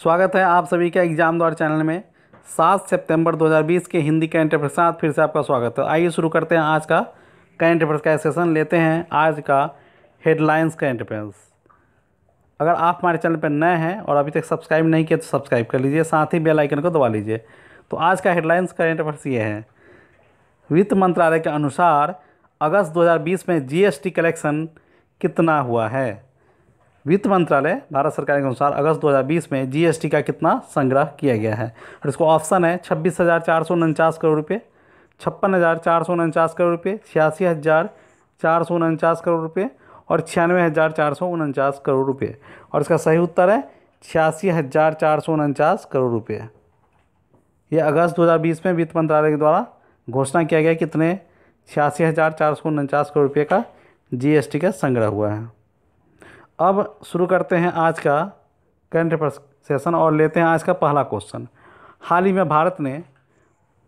स्वागत है आप सभी का एग्ज़ाम द्वार चैनल में। सात सितंबर 2020 के हिंदी करंट अफेयर के साथ फिर से आपका स्वागत है। आइए शुरू करते हैं आज का करंट अफेयर्स का सेशन लेते हैं आज का हेडलाइंस करंट अफेयर्स अगर आप हमारे चैनल पर नए हैं और अभी तक सब्सक्राइब नहीं किया तो सब्सक्राइब कर लीजिए, साथ ही बेल आइकन को दबा लीजिए। तो आज का हेडलाइंस करंट अफेयर्स ये है। वित्त मंत्रालय के अनुसार अगस्त 2020 में जीएसटी कलेक्शन कितना हुआ है? वित्त मंत्रालय, भारत सरकार के अनुसार अगस्त 2020 में जीएसटी का कितना संग्रह किया गया है? और इसको ऑप्शन है छब्बीस हज़ार चार सौ उनचास करोड़ रुपये छप्पन हज़ार चार सौ उनचास करोड़ रुपये छियासी हज़ार चार सौ उनचास करोड़ रुपये और छियानवे हज़ार चार सौ उनचास करोड़ रुपये और इसका सही उत्तर है छियासी हज़ार चार सौ उनचास करोड़ रुपये ये अगस्त 2020 में वित्त मंत्रालय के द्वारा घोषणा किया गया कितने छियासी हज़ार चार सौ उनचास करोड़ रुपये का जीएसटी का संग्रह हुआ है। अब शुरू करते हैं आज का करंट सेशन और लेते हैं आज का पहला क्वेश्चन हाल ही में भारत ने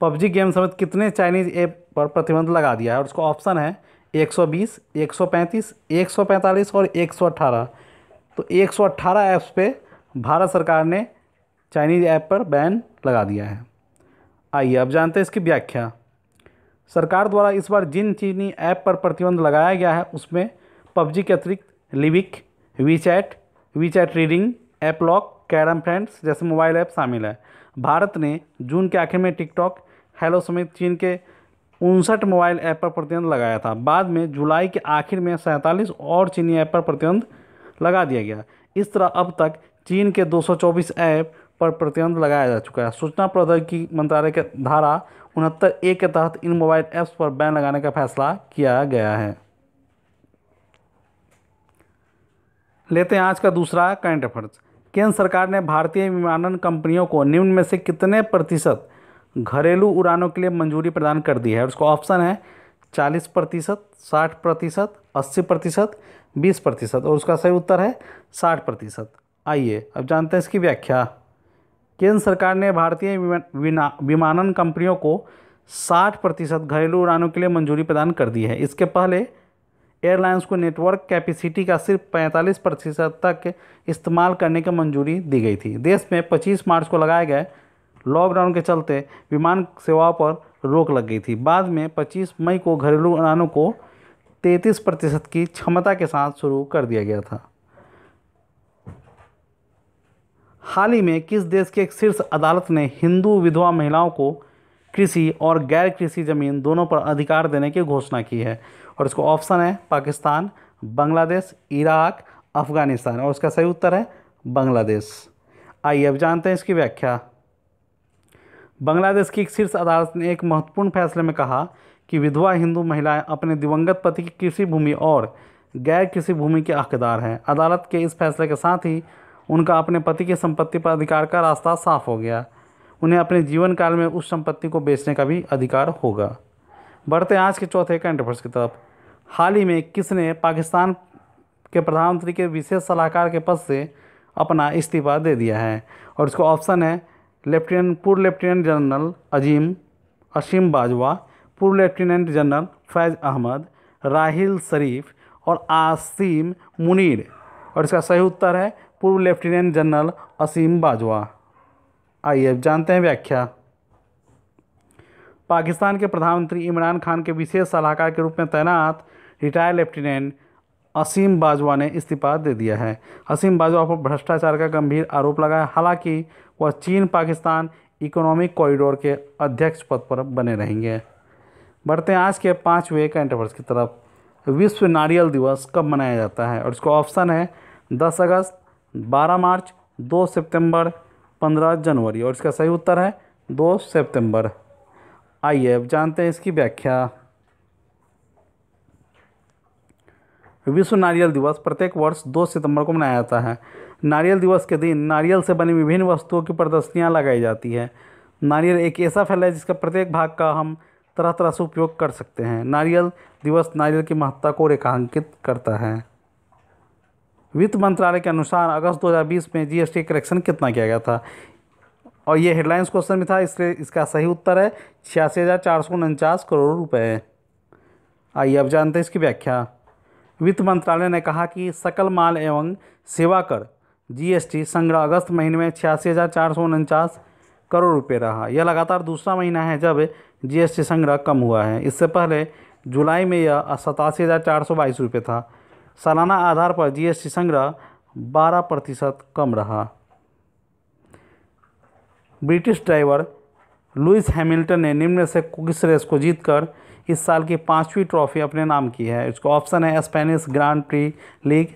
पबजी गेम समेत कितने चाइनीज़ ऐप पर प्रतिबंध लगा दिया है? और उसका ऑप्शन है 120, 135, 145 और 118 तो 118 ऐप्स पे भारत सरकार ने चाइनीज़ ऐप पर बैन लगा दिया है। आइए अब जानते हैं इसकी व्याख्या। सरकार द्वारा इस बार जिन चीनी ऐप पर प्रतिबंध लगाया गया है उसमें पबजी के अतिरिक्त Livik WeChat WeChat reading AppLock Carrom Friends जैसे मोबाइल ऐप शामिल है। भारत ने जून के आखिर में टिकटॉक हेलो समेत चीन के उनसठ मोबाइल ऐप पर प्रतिबंध लगाया था। बाद में जुलाई के आखिर में सैंतालीस और चीनी ऐप पर प्रतिबंध लगा दिया गया। इस तरह अब तक चीन के 224 ऐप पर प्रतिबंध लगाया जा चुका है। सूचना प्रौद्योगिकी मंत्रालय के धारा उनहत्तर ए के तहत इन मोबाइल ऐप्स पर बैन लगाने का फैसला किया गया है। लेते हैं आज का दूसरा करंट अफेयर्स केंद्र सरकार ने भारतीय विमानन कंपनियों को निम्न में से कितने प्रतिशत घरेलू उड़ानों के लिए मंजूरी प्रदान कर दी है? उसका ऑप्शन है चालीस प्रतिशत, साठ प्रतिशत, अस्सी प्रतिशत, बीस प्रतिशत और उसका सही उत्तर है साठ प्रतिशत। आइए अब जानते हैं इसकी व्याख्या। केंद्र सरकार ने भारतीय विमानन कंपनियों को 60 प्रतिशत घरेलू उड़ानों के लिए मंजूरी प्रदान कर दी है। इसके पहले एयरलाइंस को नेटवर्क कैपेसिटी का सिर्फ़ 45 प्रतिशत तक इस्तेमाल करने की मंजूरी दी गई थी। देश में 25 मार्च को लगाए गए लॉकडाउन के चलते विमान सेवाओं पर रोक लग गई थी। बाद में 25 मई को घरेलू उड़ानों को 33 प्रतिशत की क्षमता के साथ शुरू कर दिया गया था। हाल ही में किस देश की एक शीर्ष अदालत ने हिंदू विधवा महिलाओं को कृषि और गैर कृषि ज़मीन दोनों पर अधिकार देने की घोषणा की है। और इसको ऑप्शन है पाकिस्तान, बांग्लादेश, इराक, अफ़गानिस्तान। और इसका सही उत्तर है बांग्लादेश। आइए अब जानते हैं इसकी व्याख्या। बांग्लादेश की एक शीर्ष अदालत ने एक महत्वपूर्ण फैसले में कहा कि विधवा हिंदू महिलाएँ अपने दिवंगत पति की कृषि भूमि और गैर कृषि भूमि के हकदार हैं। अदालत के इस फैसले के साथ ही उनका अपने पति की संपत्ति पर अधिकार का रास्ता साफ़ हो गया। उन्हें अपने जीवन काल में उस संपत्ति को बेचने का भी अधिकार होगा। बढ़ते आज के चौथे कंट्रफर्स की तरफ़। हाल ही में किसने पाकिस्तान के प्रधानमंत्री के विशेष सलाहकार के पद से अपना इस्तीफा दे दिया है? और इसका ऑप्शन है लेफ्टिनेंट, पूर्व लेफ्टिनेंट जनरल अजीम, असीम बाजवा, पूर्व लेफ्टिनेंट जनरल फैज़ अहमद, राहिल शरीफ और आसिम मुनीर। और इसका सही उत्तर है पूर्व लेफ्टिनेंट जनरल असीम बाजवा। आइए अब जानते हैं व्याख्या। पाकिस्तान के प्रधानमंत्री इमरान खान के विशेष सलाहकार के रूप में तैनात रिटायर्ड लेफ्टिनेंट असीम बाजवा ने इस्तीफा दे दिया है। असीम बाजवा पर भ्रष्टाचार का गंभीर आरोप लगाया, हालाँकि वह चीन पाकिस्तान इकोनॉमिक कॉरिडोर के अध्यक्ष पद पर बने रहेंगे। बढ़ते हैं आज के पाँचवें कंट्रोवर्स की तरफ़। विश्व नारियल दिवस कब मनाया जाता है? और इसका ऑप्शन है दस अगस्त, बारह मार्च, दो सितंबर पंद्रह जनवरी और इसका सही उत्तर है दो सितंबर। आइए अब जानते हैं इसकी व्याख्या। विश्व नारियल दिवस प्रत्येक वर्ष दो सितंबर को मनाया जाता है। नारियल दिवस के दिन नारियल से बनी विभिन्न वस्तुओं की प्रदर्शनियाँ लगाई जाती है। नारियल एक ऐसा फल है जिसका प्रत्येक भाग का हम तरह तरह से उपयोग कर सकते हैं। नारियल दिवस नारियल की महत्ता को रेखांकित करता है। वित्त मंत्रालय के अनुसार अगस्त 2020 में जीएसटी करेक्शन कितना किया गया था? और ये हेडलाइंस क्वेश्चन में था, इसलिए इसका सही उत्तर है, छियासी हज़ार चार सौ उनचास करोड़ रुपए। आइए अब जानते हैं इसकी व्याख्या। वित्त मंत्रालय ने कहा कि सकल माल एवं सेवा कर जीएसटी संग्रह अगस्त महीने में छियासी हज़ार चार सौ उनचास करोड़ रुपये रहा। यह लगातार दूसरा महीना है जब जीएसटी संग्रह कम हुआ है। इससे पहले जुलाई में यह सतासी हज़ार चार सौ बाईस रुपये था। सालाना आधार पर जीएसटी संग्रह बारह प्रतिशत कम रहा। ब्रिटिश ड्राइवर लुइस हैमिल्टन ने निम्न से किस रेस को जीतकर इस साल की पांचवी ट्रॉफी अपने नाम की है। इसको ऑप्शन है Spanish Grand Prix league,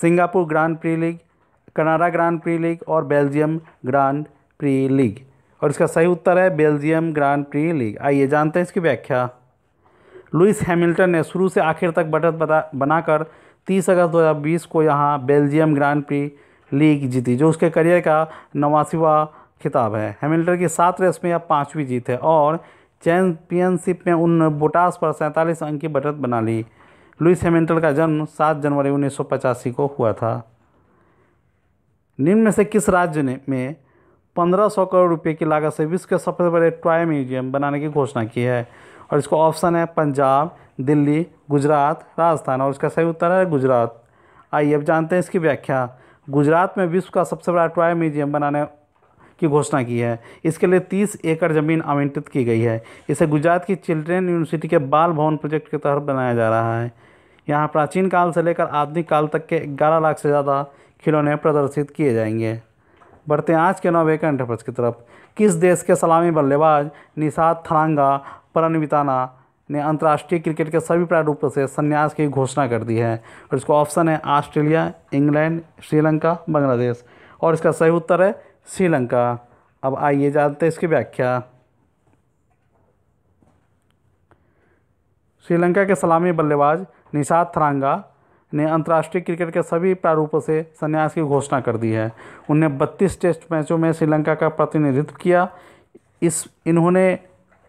Singapore Grand Prix league, Canada Grand Prix league और बेल्जियम ग्रांड प्री लीग। और इसका सही उत्तर है बेल्जियम ग्रांड प्री लीग। आइए जानते हैं इसकी व्याख्या। लुइस हैमिल्टन ने शुरू से आखिर तक बता बनाकर 30 अगस्त 2020 को यहाँ बेल्जियम ग्रांड प्री लीग जीती, जो उसके करियर का नवासीवा खिताब है। हैमिल्टन की सात रेस में यह पाँचवीं जीत है और चैंपियनशिप में उन बोटास पर सैंतालीस अंक की बढ़त बना ली। लुइस हैमिल्टन का जन्म 7 जनवरी उन्नीस सौ पचासी को हुआ था। निम्न में से किस राज्य ने में 1500 करोड़ रुपए की लागत से विश्व के सबसे बड़े टॉय म्यूज़ियम बनाने की घोषणा की है। और इसका ऑप्शन है पंजाब, दिल्ली, गुजरात, राजस्थान और इसका सही उत्तर है गुजरात। आइए अब जानते हैं इसकी व्याख्या। गुजरात में विश्व का सबसे बड़ा टॉय म्यूज़ियम बनाने की घोषणा की है। इसके लिए 30 एकड़ ज़मीन आवंटित की गई है। इसे गुजरात की चिल्ड्रेन यूनिवर्सिटी के बाल भवन प्रोजेक्ट के तहत बनाया जा रहा है। यहाँ प्राचीन काल से लेकर आधुनिक काल तक के 11 लाख से ज़्यादा खिलौने प्रदर्शित किए जाएँगे। बढ़ते हैं आज के नौ करंट अफेयर्स की तरफ़। किस देश के सलामी बल्लेबाज निषाद थरांगा परनविताना ने अंतर्राष्ट्रीय क्रिकेट के सभी प्रारूपों से संन्यास की घोषणा कर दी है? और इसका ऑप्शन है ऑस्ट्रेलिया, इंग्लैंड, श्रीलंका, बांग्लादेश। और इसका सही उत्तर है श्रीलंका। अब आइए जानते हैं इसकी व्याख्या। श्रीलंका के सलामी बल्लेबाज निषाद थरांगा ने अंतर्राष्ट्रीय क्रिकेट के सभी प्रारूपों से संन्यास की घोषणा कर दी है। उनने 32 टेस्ट मैचों में श्रीलंका का प्रतिनिधित्व किया। इस, इन्होंने,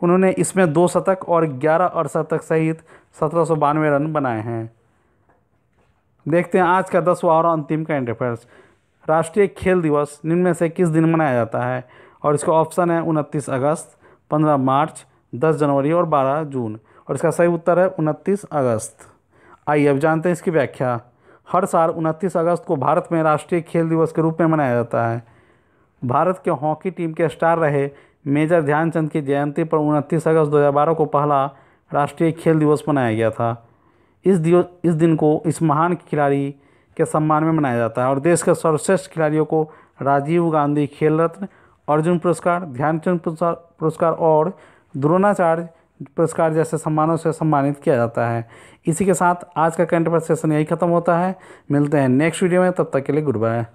उन्होंने इसमें दो शतक और 11 अर्शतक सहित सत्रह सौ बानवे रन बनाए हैं। देखते हैं आज का दसवां और अंतिम का अफेयर्स राष्ट्रीय खेल दिवस निम्न में से किस दिन मनाया जाता है? और इसका ऑप्शन है उनतीस अगस्त, पंद्रह मार्च, दस जनवरी और बारह जून। और इसका सही उत्तर है उनतीस अगस्त। आइए, अब जानते हैं इसकी व्याख्या। हर साल उनतीस अगस्त को भारत में राष्ट्रीय खेल दिवस के रूप में मनाया जाता है। भारत के हॉकी टीम के स्टार रहे मेजर ध्यानचंद की जयंती पर उनतीस अगस्त 2012 को पहला राष्ट्रीय खेल दिवस मनाया गया था। इस दिवस इस दिन को इस महान खिलाड़ी के सम्मान में मनाया जाता है और देश के सर्वश्रेष्ठ खिलाड़ियों को राजीव गांधी खेल रत्न, अर्जुन पुरस्कार, ध्यानचंद पुरस्कार और द्रोणाचार्य पुरस्कार जैसे सम्मानों से सम्मानित किया जाता है। इसी के साथ आज का करंट सेशन यही खत्म होता है। मिलते हैं नेक्स्ट वीडियो में, तब तक के लिए गुड बाय।